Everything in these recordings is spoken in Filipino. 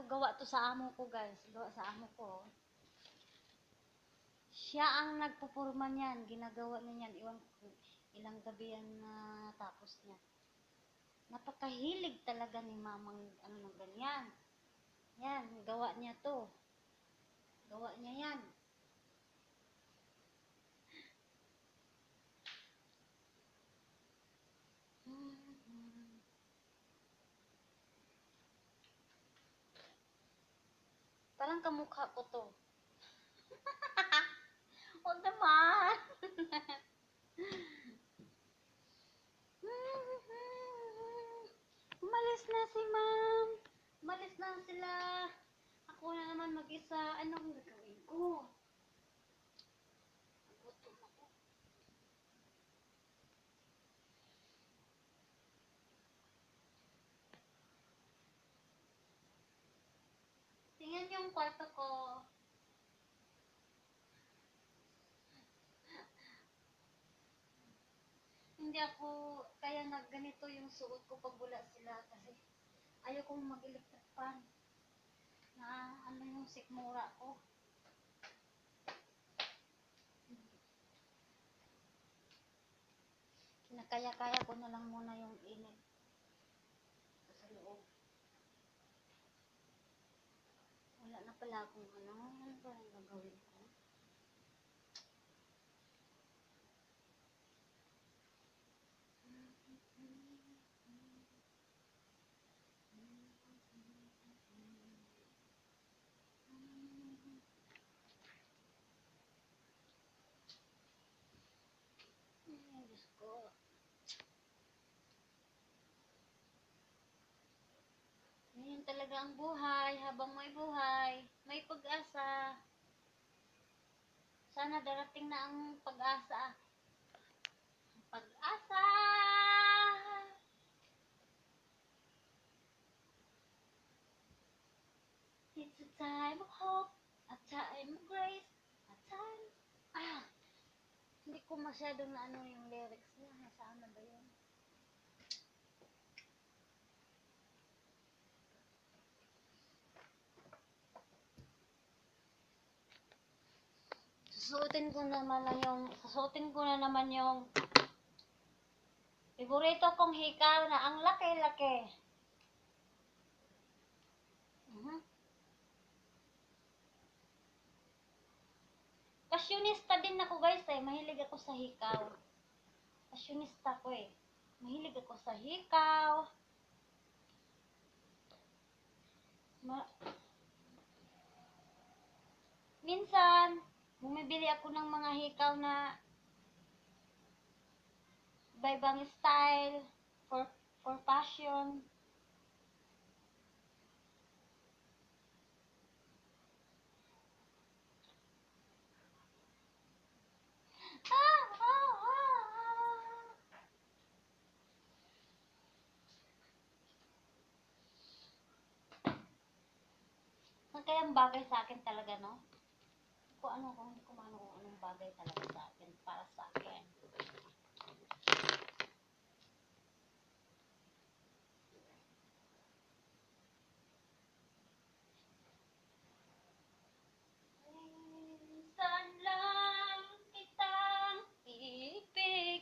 to gawa to sa amo ko, guys. Gawa sa amo ko. Siya ang nagpupurma niyan. Ginagawa niya yan. Iwan ilang gabi yan na tapos niya. Napakahilig talaga ni mamang ano ganyan. Yan, gawa niya to. Gawa niya yan. Parang kamukha ko to. Huwag naman. Umalis na si ma'am. Umalis na sila. Ako na naman mag-isa. Anong gagawin ko? Yung kwarto ko. Hindi ako, kaya nag ganito yung suot ko pag wala sila kasi ayaw kong mag-electric fan. Na ano yung sikmura ko. Kinakaya-kaya ko na lang muna yung init sa loob. Wala na pala akong ano, ano ba yung gagawin? Talaga ang buhay. Habang may buhay, may pag-asa. Sana darating na ang pag-asa. Pag-asa! It's a time of hope, a time of grace, a time... Ah! Hindi ko masyadong na ano yung lyrics niya. Nasaan na ba yun? Susuotin ko naman lang yung, susuotin ko na naman yung Favorito kong hikaw na ang laki-laki. Mhm. Pasyonista din ako guys eh. Mahilig ako sa hikaw. Pasyonista ko eh. Mahilig ako sa hikaw. Ma Minsan, bumibili ako ng mga hikaw na iba-ibang style for for fashion. Ah, ah, ah, ah. Kayang bagay sa akin talaga, no? Kung ano, kung hindi ko maano kung anong bagay talaga sa akin, para sa akin. Minsan lang kitang ibigin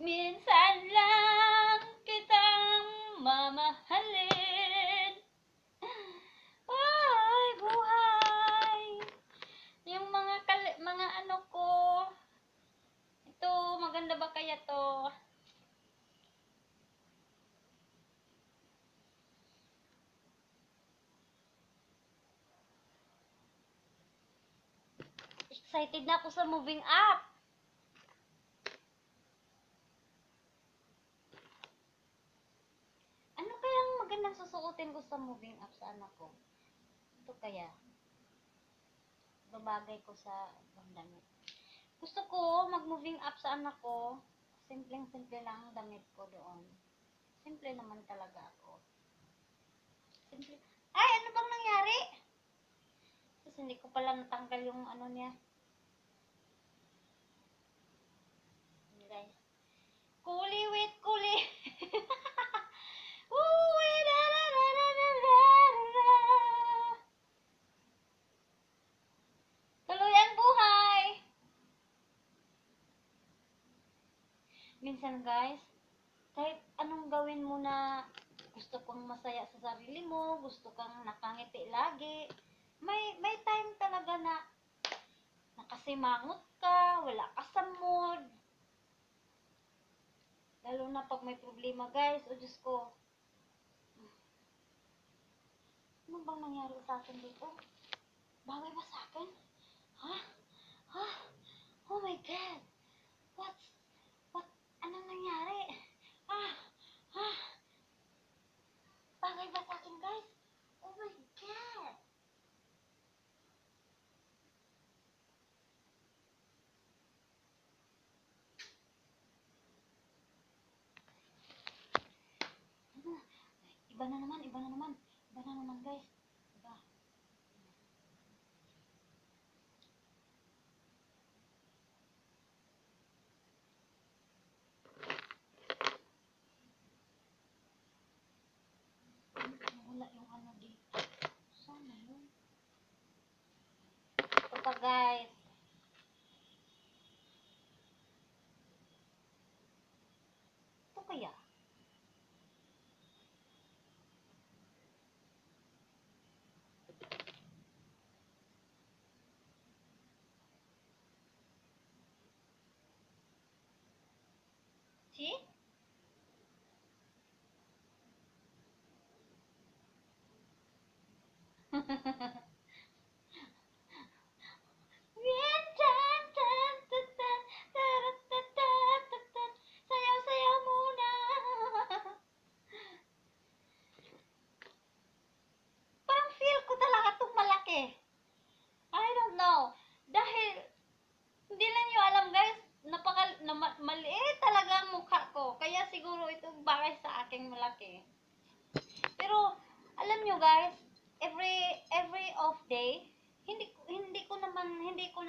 Minsan lang kitang mamahalin Ay, buhay Yung mga kali- mga ano ko Ito, maganda ba kaya to? Excited na ako sa moving up. Ano kayang magandang susuotin ko sa moving up sa anak ko? Ito kaya. Babagay ko sa damit. Gusto ko mag-moving up sa anak ko. Simpleng-simple lang ang damit ko doon. Simple naman talaga ako. Simple. Ay, ano bang nangyari? Kasi hindi ko pala natanggal yung ano niya. Kuli with kuli. Tuloy buhay. Minsan guys, kahit anong gawin mo na gusto kong masaya sa sarili mo, gusto kang nakangiti lagi, may may time talaga na nakasimangot ka, wala ka sa mood, Lalo na pag may problema guys, o Diyos ko. Ano bang nangyari sa akin dito? Bagay ba sa akin? Ha? Ha? Oh my God! What's, what, anong nangyari? Ah! Ah! Bagay ba sa akin guys? Oh my God! Ano? Iba na naman, iba na naman. Iba na naman guys. Iba. Wala yung ano dito. Sana yun. Ito pa guys. Ito kaya? See? Sayaw-sayaw muna. Parang feel ko talaga itong malaki. I don't know. Dahil, hindi lang nyo alam guys, napaka, na, ma- maliit talaga ang mukha ko. Kaya siguro itong bagay sa aking malaki. Pero, alam nyo guys, every, every off day, hindi ko- hindi ko naman hindi ko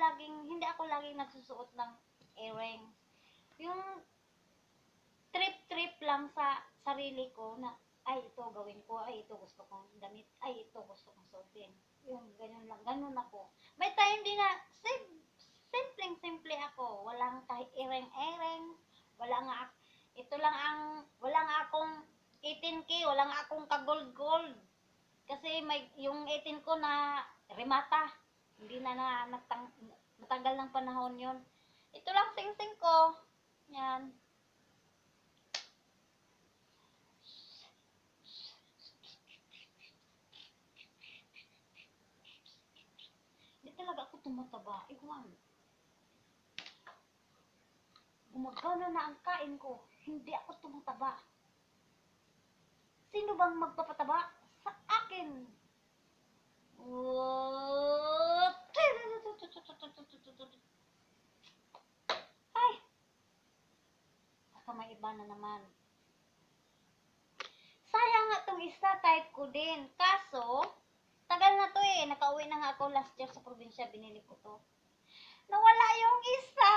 laging nagsusuot ng earrings. Yung trip trip lang sa sarili ko na ay ito gawin ko, ay ito gusto kong damit, ay ito gusto kong suotin. Yung ganyan lang, ganun ako. May time din na sim, simpleng simple ako, walang kahit ereng-ereng, wala nga ito lang ang wala akong 18k, wala akong ka-gold-gold. Kasi may yung 18 ko na remata. Hindi na na natang, matagal ng panahon yon. Ito lang sing-sing ko. Yan. Hindi talaga ako tumataba. Iwan. Gumagana na ang kain ko. Hindi ako tumataba. Sino bang magpapataba? Sa akin. Oh, Ay! Baka may iba na naman. Sayang nga tong isa, type ko din. Kaso, tagal na to eh. Nakauwi na nga ako last year sa probinsya, binili ko to. Nawala yung isa!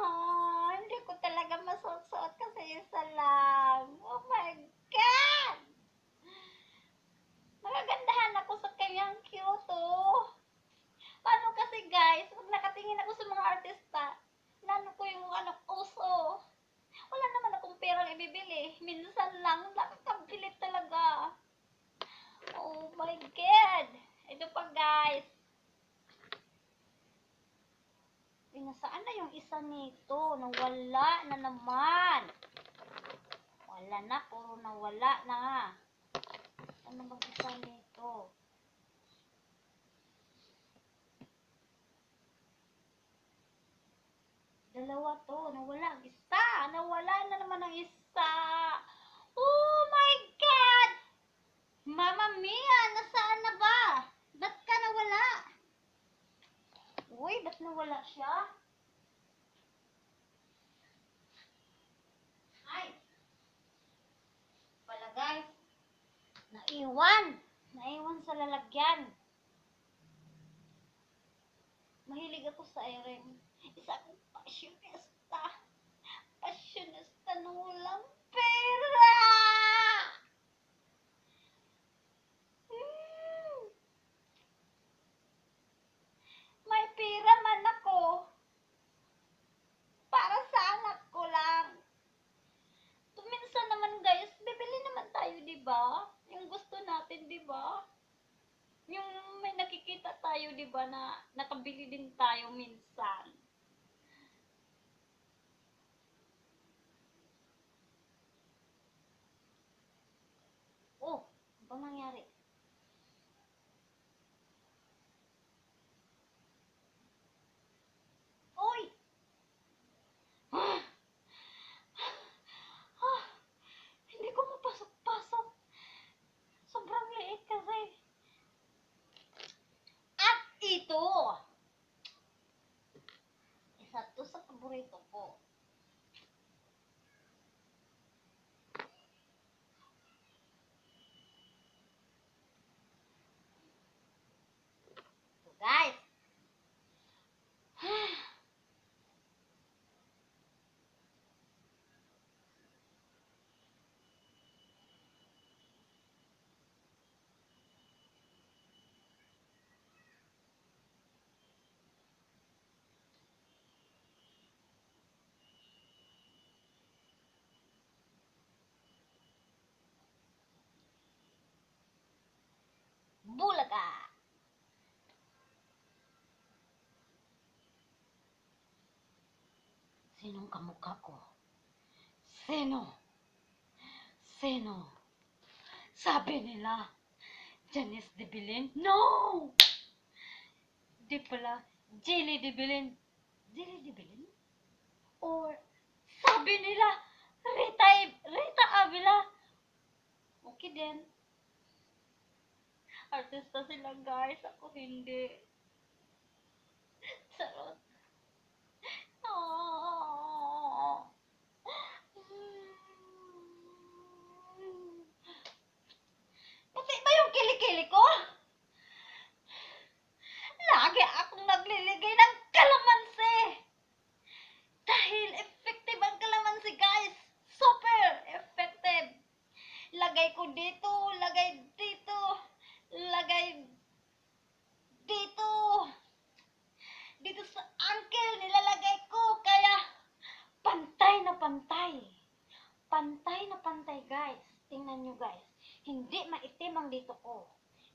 Ah, hindi ko talaga masuot-suot kasi isa lang. Oh my God! Nagagandahan ako sa kanyang cute oh. Paano kasi guys, pag nakatingin ako sa mga artista, nano ko yung ano, uso. Wala naman akong perang ibibili. Minsan lang, nakakabili talaga. Oh my God! Ito pa guys. Ay, nasaan na yung isa nito? Nawala na naman. Wala na, puro nawala na. Ano bang isa nito? Dalawa to, nawala ang isa. Nawala na naman ang isa. Oh my God! Mama Mia, nasaan na ba? Ba't ka nawala? Uy, ba't nawala siya? Ay! Pala guys, naiwan. Naiwan sa lalagyan. Mahilig ako sa earring. Isa akong fashionista. Fashionista na walang pera. Hmm. May pera man ako. Para sa anak ko lang. di ba? Yung may nakikita tayo, di ba, na nakabili din tayo minsan. Oh, ano bang nangyari? Uy! Ah! Ah! Hindi ko mapasok-pasok. Sobrang liit kasi. At ito! Isa to sa paborito ko. Sinong kamukha ko? Sino? Sino? Sabi nila, Janice de Belen? No! Di pala, Jelly de Belen. Jelly de Belen? Or, sabi nila, Rita, Rita Avila. Okay din. Artista sila guys, ako hindi. Sarot. Oh. あ pantay. Pantay na pantay, guys. Tingnan nyo, guys. Hindi maitim ang dito ko.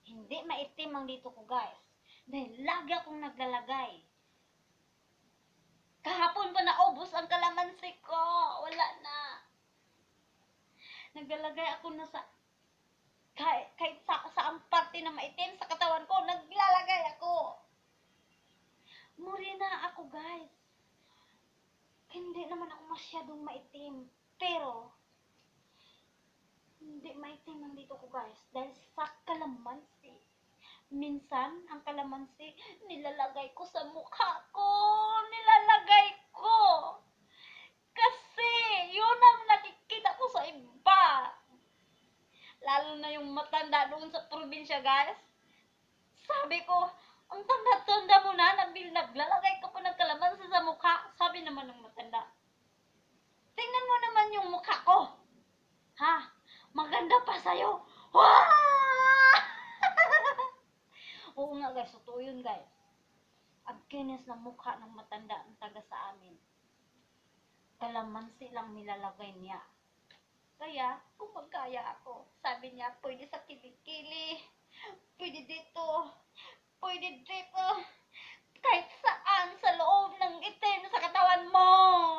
Hindi maitim ang dito ko, guys. Dahil lagi akong naglalagay. Kahapon pa naubos ang kalamansi ko. Wala na. Naglalagay ako na sa kahit, kahit sa, sa ang parte na maitim sa katawan ko, naglalagay ako. Muri na ako, guys. Naman ako masyadong maitim. Pero, hindi maitim ang dito ko, guys. Dahil sa kalamansi. Minsan, ang kalamansi, nilalagay ko sa mukha ko. Nilalagay ko. Kasi, yun ang nakikita ko sa iba. Lalo na yung matanda doon sa probinsya, guys. Sabi ko, ang tanda-tanda mo na, nabil, naglalagay ka pa ng kalamansi sa mukha. Sabi naman ng matanda. Tingnan mo naman yung mukha ko. Ha? Maganda pa sa'yo. Wow! Oo nga guys, totoo yun guys. Ang kinis ng mukha ng matanda ang taga sa amin. Kalamansi lang nilalagay niya. Kaya, kung magkaya ako, sabi niya, pwede sa kilikili, pwede dito, pwede dito, kahit saan sa loob ng itim sa katawan mo,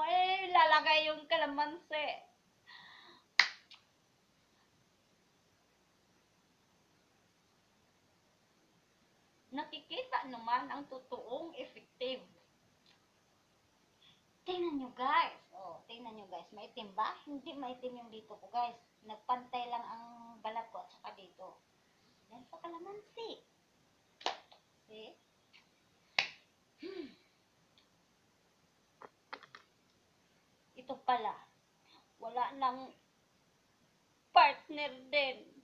eh, lalagay yung kalamansi. Nakikita naman ang totoong effective. Tingnan nyo guys. Oh, tingnan nyo guys. Maitim ba? Hindi maitim yung dito ko guys. Nagpantay lang ang balat ko at saka dito. Dahil sa kalamansi. See? Hmm. Ito pala. Wala nang partner din.